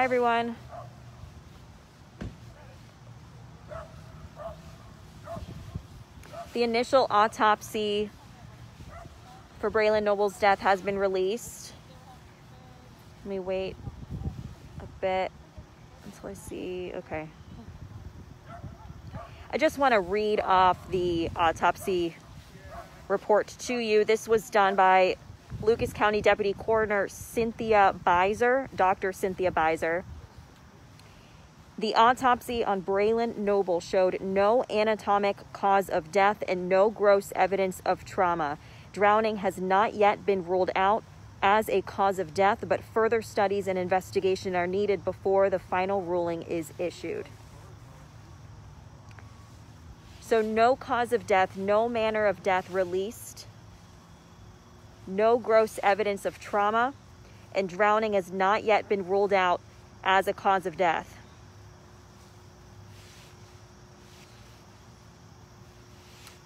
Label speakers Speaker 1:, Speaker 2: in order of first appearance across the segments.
Speaker 1: Hi, everyone. The initial autopsy for Braylen Noble's death has been released. Let me wait a bit until I see. Okay. I just want to read off the autopsy report to you. This was done by Lucas County Deputy Coroner Cynthia Beisser, Dr. Cynthia Beisser. The autopsy on Braylen Noble showed no anatomic cause of death and no gross evidence of trauma. Drowning has not yet been ruled out as a cause of death, but further studies and investigation are needed before the final ruling is issued. So, no cause of death, no manner of death released, no gross evidence of trauma, and drowning has not yet been ruled out as a cause of death.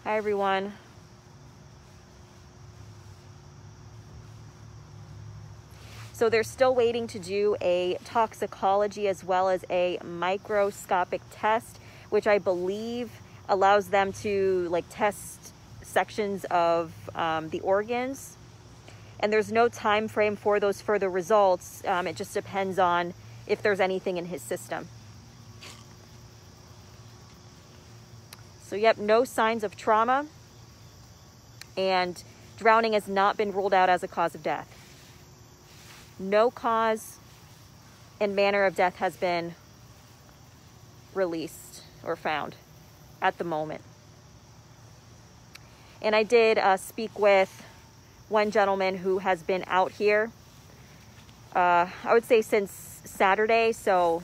Speaker 1: Hi, everyone. So they're still waiting to do a toxicology as well as a microscopic test, which I believe allows them to like test sections of um, the organs. And there's no time frame for those further results. Um, it just depends on if there's anything in his system. So, yep, no signs of trauma. And drowning has not been ruled out as a cause of death. No cause and manner of death has been released or found at the moment. And I did uh, speak with one gentleman who has been out here, uh, I would say since Saturday. So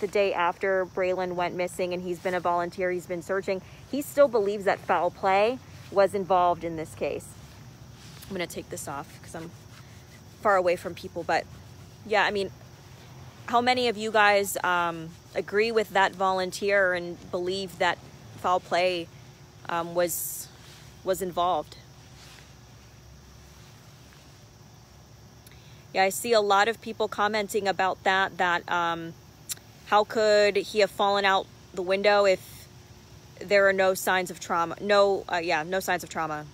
Speaker 1: the day after Braylen went missing and he's been a volunteer, he's been searching. He still believes that foul play was involved in this case. I'm going to take this off because I'm far away from people. But yeah, I mean, how many of you guys um, agree with that volunteer and believe that foul play um, was was involved? Yeah, I see a lot of people commenting about that. That um, how could he have fallen out the window if there are no signs of trauma? No, uh, yeah, no signs of trauma.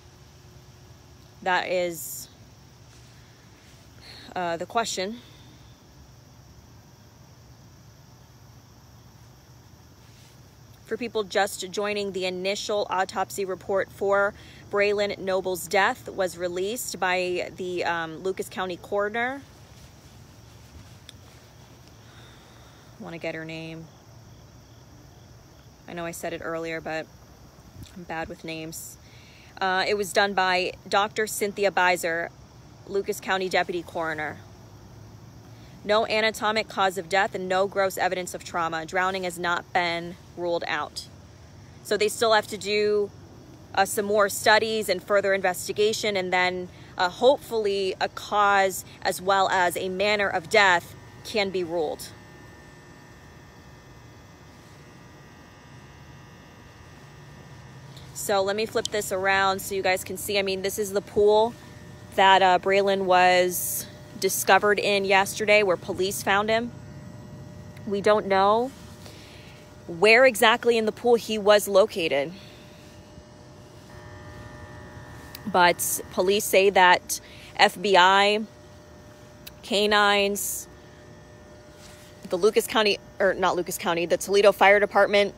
Speaker 1: That is uh, the question. For people just joining, the initial autopsy report for Braylen Noble's death was released by the um, Lucas County coroner want to get her name. I know I said it earlier, but I'm bad with names. Uh, it was done by Dr. Cynthia Beisser, Lucas County Deputy Coroner. No anatomic cause of death and no gross evidence of trauma. Drowning has not been ruled out. So they still have to do uh, some more studies and further investigation, and then uh, hopefully a cause as well as a manner of death can be ruled. So let me flip this around so you guys can see. I mean, this is the pool that uh, Braylen was discovered in yesterday where police found him. We don't know where exactly in the pool he was located. But police say that FBI, canines, the Lucas County, or not Lucas County, the Toledo Fire Department,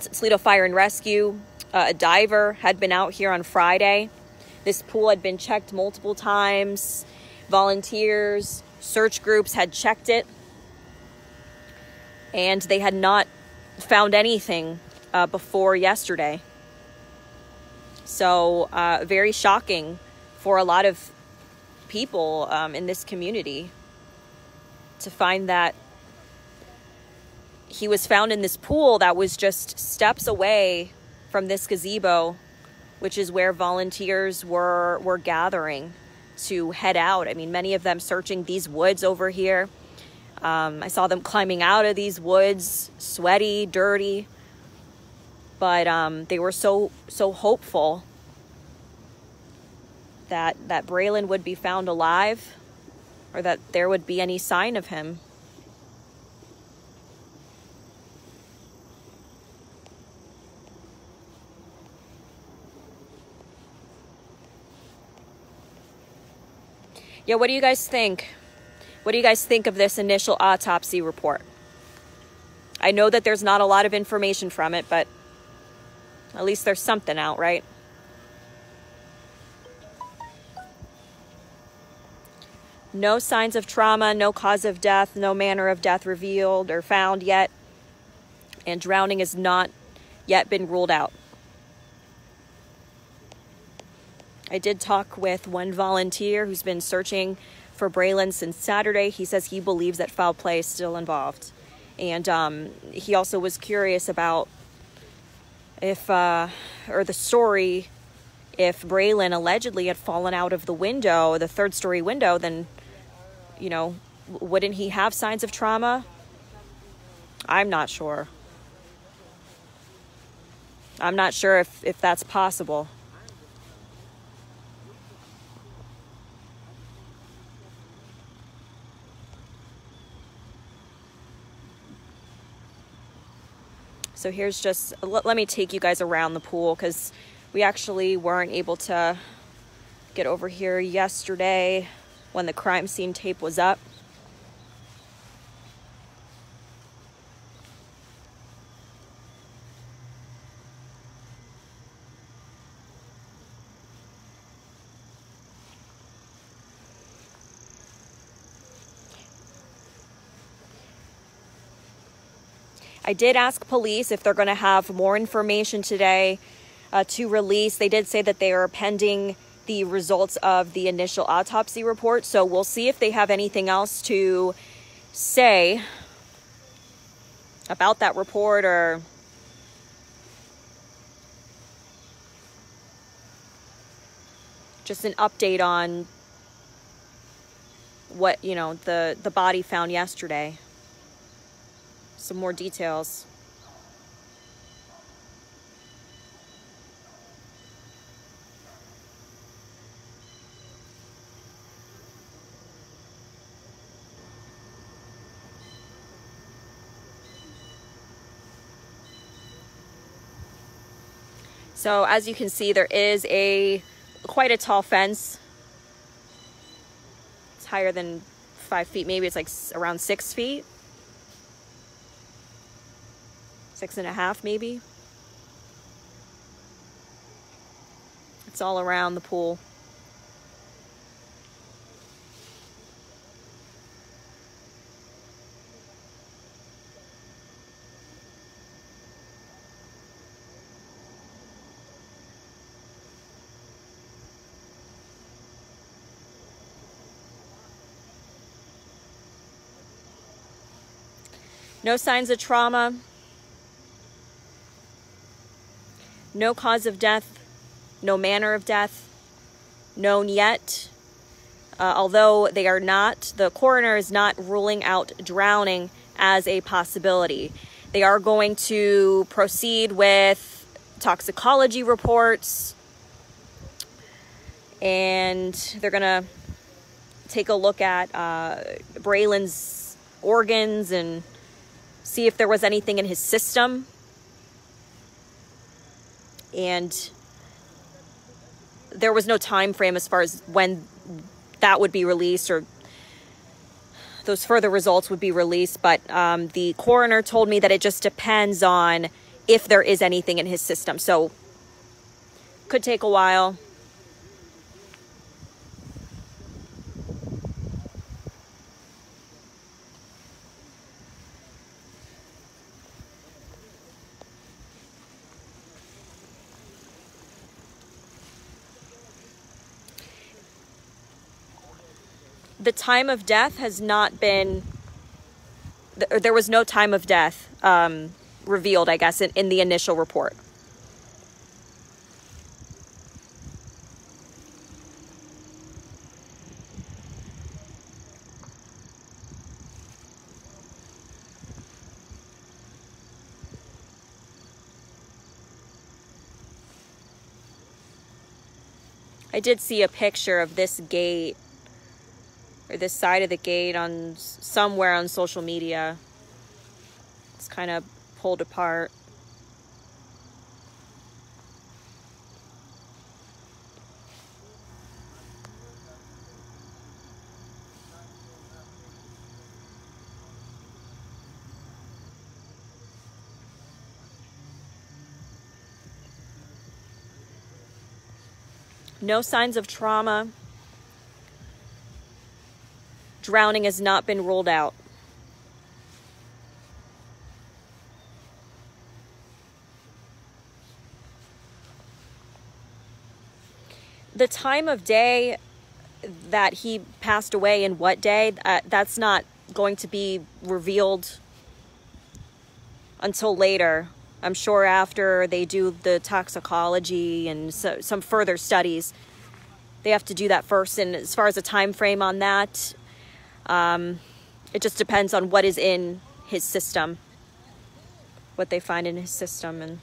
Speaker 1: Toledo Fire and Rescue, uh, a diver had been out here on Friday. This pool had been checked multiple times. Volunteers, search groups had checked it, and they had not found anything uh, before yesterday. So, uh, very shocking for a lot of people um, in this community to find that he was found in this pool that was just steps away from this gazebo, which is where volunteers were were gathering to head out. I mean, many of them searching these woods over here. Um, I saw them climbing out of these woods, sweaty, dirty, but um, they were so so hopeful that that Braylen would be found alive or that there would be any sign of him. Yeah, what do you guys think? What do you guys think of this initial autopsy report? I know that there's not a lot of information from it, but at least there's something out, right? No signs of trauma, no cause of death, no manner of death revealed or found yet, and drowning has not yet been ruled out. I did talk with one volunteer who's been searching for Braylen since Saturday. He says he believes that foul play is still involved. And um, he also was curious about if, uh, or the story, if Braylen allegedly had fallen out of the window, the third story window, then, you know, wouldn't he have signs of trauma? I'm not sure. I'm not sure if, if that's possible. So here's just, let, me take you guys around the pool because we actually weren't able to get over here yesterday when the crime scene tape was up. I did ask police if they're going to have more information today uh, to release. They did say that they are pending the results of the initial autopsy report. So we'll see if they have anything else to say about that report or just an update on what, you know, the the body found yesterday some more details. So as you can see, there is a quite a tall fence. It's higher than five feet, maybe it's like around six feet. Six and a half maybe. It's all around the pool. No signs of trauma, no cause of death, no manner of death known yet. Uh, although they are not, the coroner is not ruling out drowning as a possibility. They are going to proceed with toxicology reports and they're going to take a look at uh, Braylen's organs and see if there was anything in his system and there was no time frame as far as when that would be released or those further results would be released but um, the coroner told me that it just depends on if there is anything in his system. So could take a while the time of death has not been there was no time of death um, revealed i guess in, in the initial report. I did see a picture of this gate this side of the gate on somewhere on social media. It's kind of pulled apart. No signs of trauma. Drowning has not been ruled out. The time of day that he passed away and what day, uh, that's not going to be revealed until later. I'm sure after they do the toxicology and so, some further studies, they have to do that first. And as far as a time frame on that, um, it just depends on what is in his system, what they find in his system, and.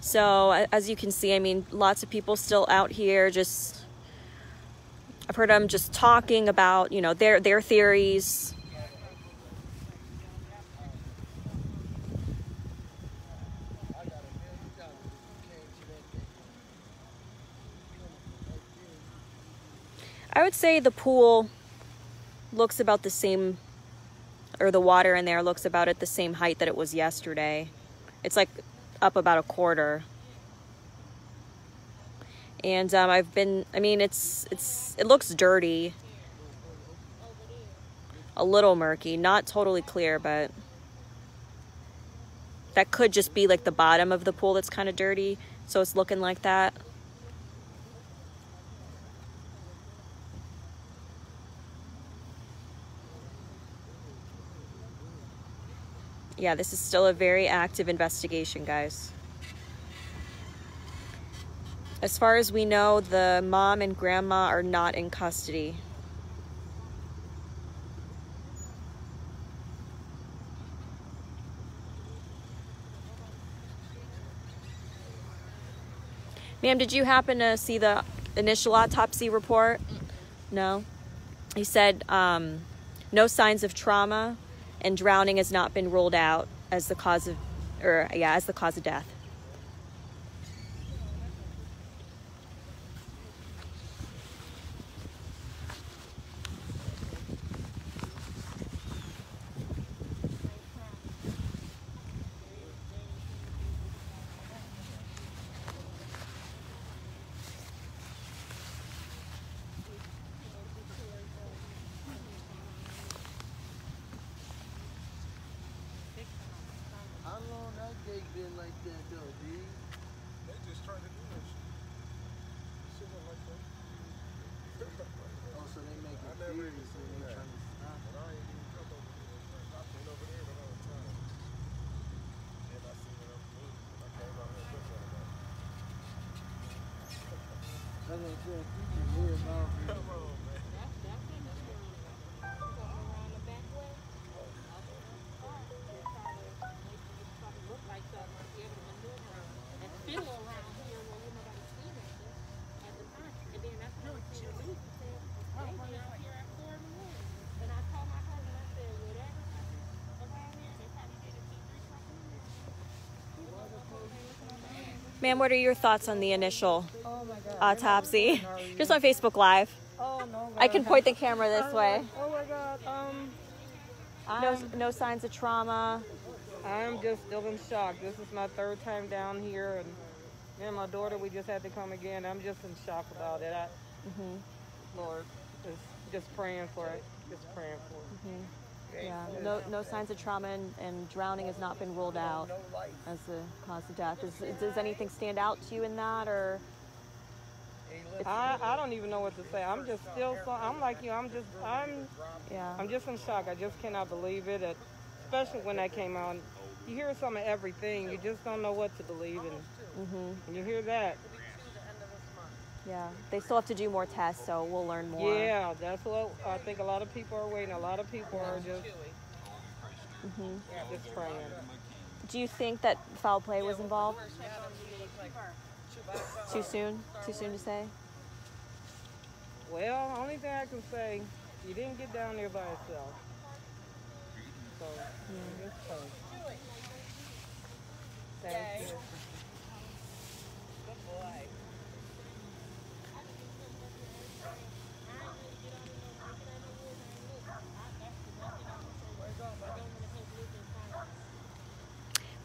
Speaker 1: So as you can see, I mean, lots of people still out here just I've heard them just talking about, you know, their their theories. I would say the pool looks about the same or the water in there looks about at the same height that it was yesterday. It's like up about a quarter. And um, I've been I mean it's it's it looks dirty. A little murky not totally clear but that could just be like the bottom of the pool that's kind of dirty so it's looking like that yeah this is still a very active investigation guys as far as we know, the mom and grandma are not in custody. Ma'am, did you happen to see the initial autopsy report? No. He said um, no signs of trauma and drowning has not been ruled out as the cause of, or yeah, as the cause of death.
Speaker 2: that though, dude. They just
Speaker 3: trying to do that shit. Shit like that. oh,
Speaker 2: so they make a theory, so they that. trying to stop. I
Speaker 3: ain't even come over here. I came over time. And I seen it up. I came out here looking at
Speaker 2: it.
Speaker 1: Ma'am, what are your thoughts on the initial oh autopsy? Just on Facebook Live.
Speaker 4: Oh no.
Speaker 1: I can point the camera this way.
Speaker 4: Oh my God. Um.
Speaker 1: No, no signs of trauma.
Speaker 4: I'm just still in shock. This is my third time down here, and me and my daughter, we just had to come again. I'm just in shock about it. I, mm-hmm. Lord, just just praying for it. Just praying for it.
Speaker 1: Yeah, no, no signs of trauma and, and, drowning has not been ruled out as the cause of death. Is, does anything stand out to you in that, or?
Speaker 4: I, I don't even know what to say. I'm just still so I'm like you. I'm just I'm yeah. I'm just in shock. I just cannot believe it. it especially when that came out. You hear some of everything. You just don't know what to believe, and, mm-hmm. and you hear that.
Speaker 1: Yeah, they still have to do more tests, so we'll learn more.
Speaker 4: Yeah, that's what I think. A lot of people are waiting. A lot of people are just mm-hmm. just praying.
Speaker 1: Do you think that foul play was involved? Too soon? Too soon to say?
Speaker 4: Well, only thing I can say, you didn't get down there by yourself. So, yeah. Thank you.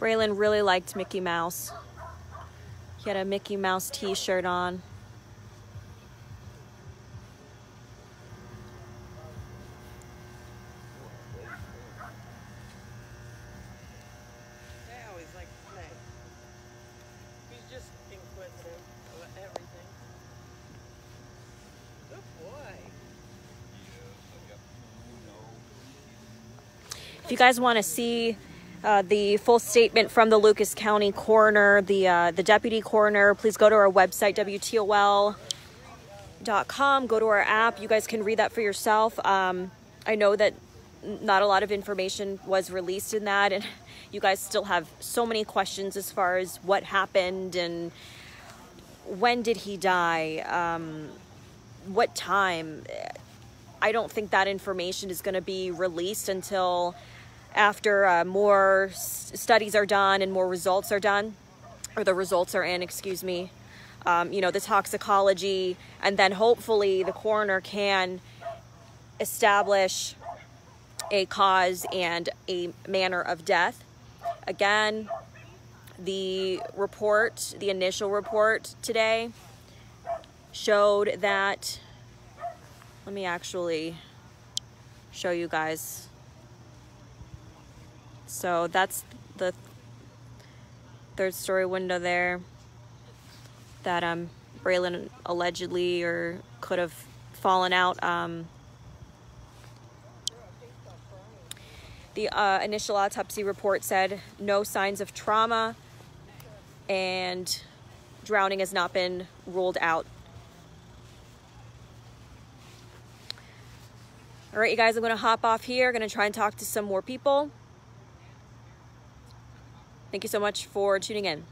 Speaker 1: Braylen really liked Mickey Mouse. He had a Mickey Mouse t-shirt on. If you guys want to see uh, the full statement from the Lucas County coroner, the uh, the deputy coroner, please go to our website wtol.com. Go to our app. You guys can read that for yourself. Um, I know that not a lot of information was released in that, and you guys still have so many questions as far as what happened and when did he die, um, what time. I don't think that information is going to be released until after uh, more studies are done and more results are done, or the results are in, excuse me. Um, you know, the toxicology, and then hopefully the coroner can establish a cause and a manner of death. Again, the report, the initial report today, showed that. Let me actually show you guys so that's the third story window there that um, Braylen allegedly or could have fallen out. Um, the uh, initial autopsy report said no signs of trauma and drowning has not been ruled out. All right, you guys, I'm going to hop off here. going to try and talk to some more people. Thank you so much for tuning in.